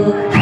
you